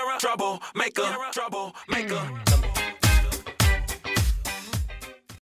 you're a troublemaker, troublemaker.